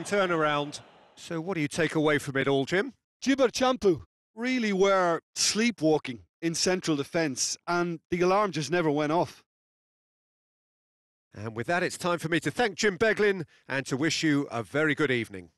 turnaround. So what do you take away from it all, Jim? Jibber Champu really were sleepwalking in central defence and the alarm just never went off. And with that, it's time for me to thank Jim Beglin and to wish you a very good evening.